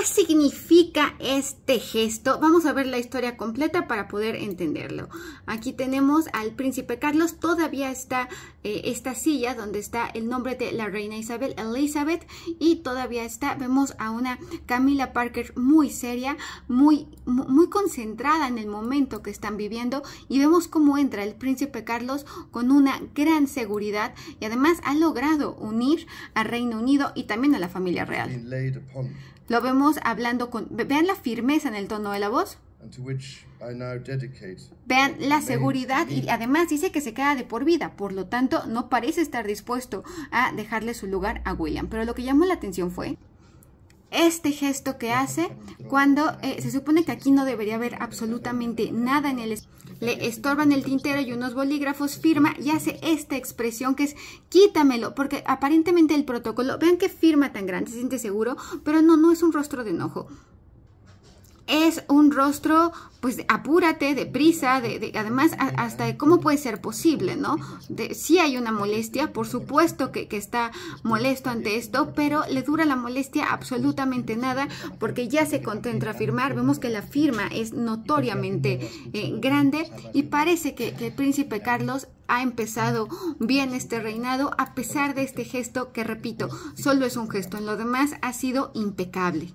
¿Qué significa este gesto? Vamos a ver la historia completa para poder entenderlo. Aquí tenemos al príncipe Carlos, todavía está eh, esta silla donde está el nombre de la reina Isabel, Elizabeth, y todavía está, vemos a una Camila Parker muy seria, muy, muy concentrada en el momento que están viviendo y vemos cómo entra el príncipe Carlos con una gran seguridad y además ha logrado unir a Reino Unido y también a la familia real. Lo vemos hablando con... Vean la firmeza en el tono de la voz. Vean la seguridad y además dice que se queda de por vida, por lo tanto no parece estar dispuesto a dejarle su lugar a William. Pero lo que llamó la atención fue este gesto que hace cuando eh, se supone que aquí no debería haber absolutamente nada en el le estorban el tintero y unos bolígrafos, firma y hace esta expresión que es quítamelo, porque aparentemente el protocolo, vean qué firma tan grande, se siente seguro, pero no, no es un rostro de enojo es un rostro, pues, apúrate, deprisa, de, de, además, hasta de cómo puede ser posible, ¿no? De, sí hay una molestia, por supuesto que, que, está molesto ante esto, pero le dura la molestia absolutamente nada, porque ya se contenta a firmar, vemos que la firma es notoriamente eh, grande y parece que, que el príncipe Carlos ha empezado bien este reinado a pesar de este gesto que, repito, solo es un gesto, en lo demás ha sido impecable.